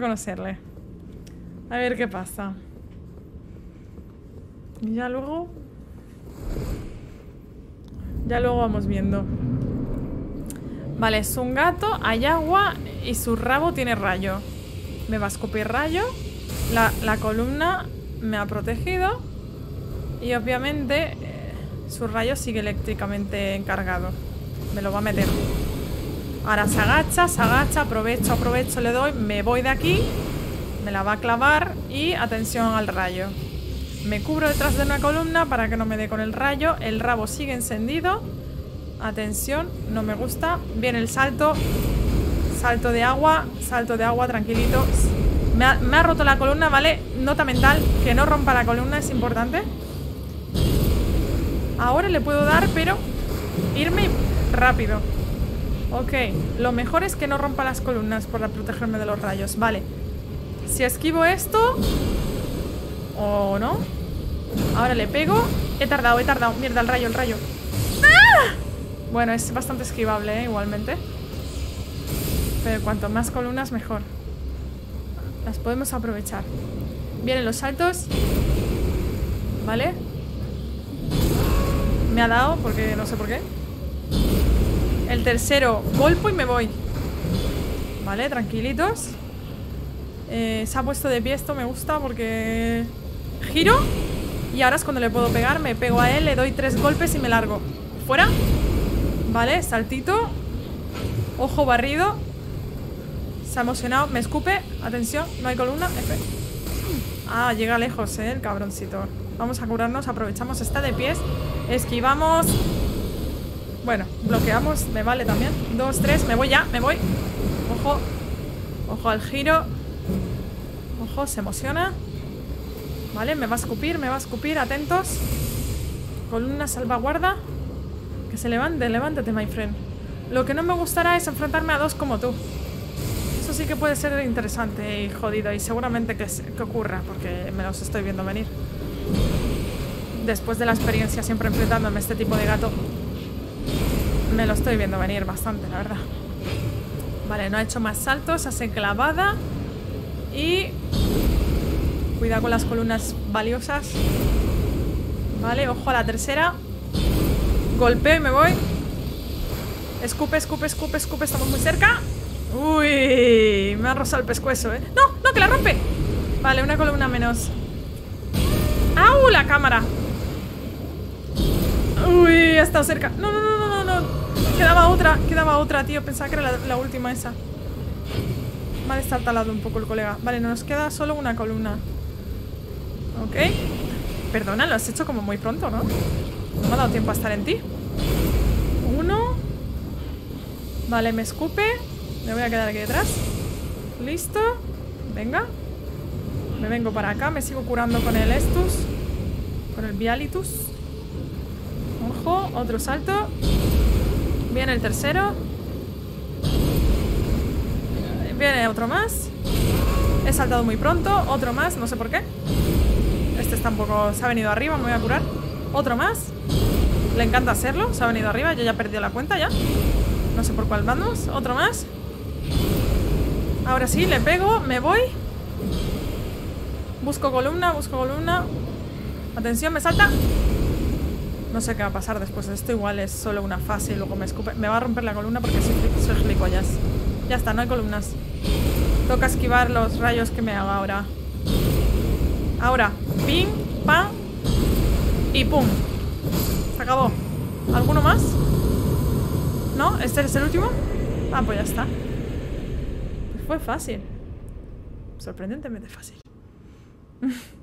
conocerle. A ver qué pasa. Y ya luego... Ya luego vamos viendo. Vale, es un gato, hay agua y su rabo tiene rayo. Me va a escupir rayo. La, la columna me ha protegido. Y obviamente eh, su rayo sigue eléctricamente encargado. Me lo va a meter. Ahora se agacha, se agacha, aprovecho, aprovecho, le doy, me voy de aquí, me la va a clavar y atención al rayo. Me cubro detrás de una columna para que no me dé con el rayo, el rabo sigue encendido. Atención, no me gusta. Viene el salto, salto de agua, salto de agua, tranquilito. Me ha, me ha roto la columna, ¿vale? Nota mental, que no rompa la columna es importante. Ahora le puedo dar, pero irme rápido. Ok, lo mejor es que no rompa las columnas para protegerme de los rayos. Vale. Si esquivo esto... ¿O no? Ahora le pego. He tardado, he tardado. Mierda, el rayo, el rayo. ¡Ah! Bueno, es bastante esquivable, ¿eh? Igualmente. Pero cuanto más columnas, mejor. Las podemos aprovechar. Vienen los saltos. ¿Vale? Me ha dado, porque no sé por qué. El tercero, golpo y me voy. Vale, tranquilitos. Eh, se ha puesto de pie esto, me gusta porque... Giro. Y ahora es cuando le puedo pegar. Me pego a él, le doy tres golpes y me largo. Fuera. Vale, saltito. Ojo barrido. Se ha emocionado. Me escupe. Atención, no hay columna. F. Ah, llega lejos, eh, el cabroncito. Vamos a curarnos, aprovechamos. Está de pies. Esquivamos. Bueno, bloqueamos, me vale también. Dos, tres, me voy ya, me voy. Ojo, ojo al giro. Ojo, se emociona. Vale, me va a escupir, me va a escupir Atentos. Columna salvaguarda. Que se levante, levántate, my friend. Lo que no me gustará es enfrentarme a dos como tú. Eso sí que puede ser interesante y jodido Y seguramente que, que ocurra Porque me los estoy viendo venir. Después de la experiencia siempre enfrentándome a este tipo de gato me lo estoy viendo venir bastante, la verdad. Vale, no ha hecho más saltos, hace clavada. Y... Cuidado con las columnas valiosas. Vale, ojo a la tercera. Golpeo y me voy. Escupe, escupe, escupe, escupe. Estamos muy cerca. Uy, me ha rozado el pescuezo, ¿eh? ¡No! ¡No, que la rompe! Vale, una columna menos. ¡Au! La cámara. Uy, ha estado cerca. No, no, no, no, no, no. Quedaba otra, quedaba otra, tío. Pensaba que era la, última esa. Vale, está talado un poco el colega. Vale, nos queda solo una columna. Ok. Perdona, lo has hecho como muy pronto, ¿no? No me ha dado tiempo a estar en ti. Uno. Vale, me escupe. Me voy a quedar aquí detrás. Listo. Venga. Me vengo para acá. Me sigo curando con el Estus. Con el Vialitus. Ojo, otro salto. Viene el tercero. Viene otro más. He saltado muy pronto. Otro más, no sé por qué. Este está un poco... Se ha venido arriba, me voy a curar. Otro más. Le encanta hacerlo. Se ha venido arriba. Yo ya he perdido la cuenta ya. No sé por cuál vamos. Otro más. Ahora sí, le pego. Me voy. Busco columna, busco columna. Atención, me salta. No sé qué va a pasar después de esto. Igual es solo una fase y luego me escupe. Me va a romper la columna porque soy, soy gilipollas. Ya está, no hay columnas. Toca esquivar los rayos que me haga ahora. Ahora. Ping, pam. Y pum. Se acabó. ¿Alguno más? ¿No? ¿Este es el último? Ah, pues ya está. Fue fácil. Sorprendentemente fácil.